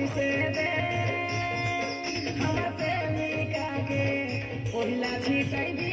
দিছে। আমার প্রেমিকাকে পহিলা ছিটাই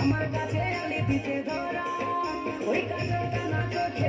আমার কাছে আলি দিতে ধরা। ওই কাছে না চোখে